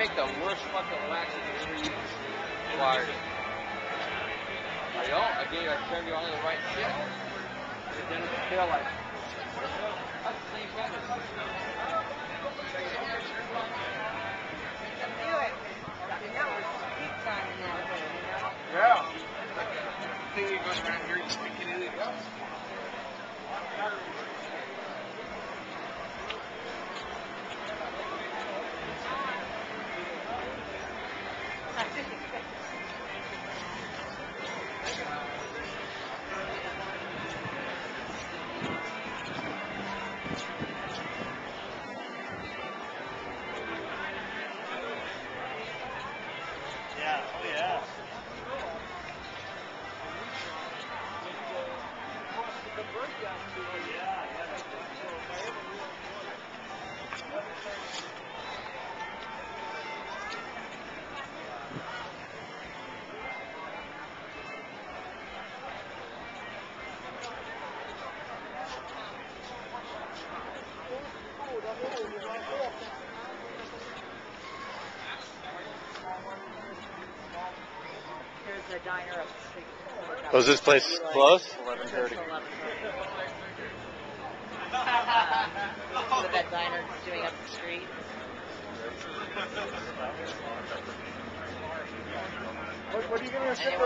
make the worst fucking wax in the street. Wired. I don't. I gave. I turned you on to the right shit. But then it's feel like. That's the same vendor. Yeah. Thing that goes around here, you stick it in There's a diner up the street. Was this place closed? Eleven It's 11:30. Uh, that diner doing up the street. What, what are you going to sit Anyway.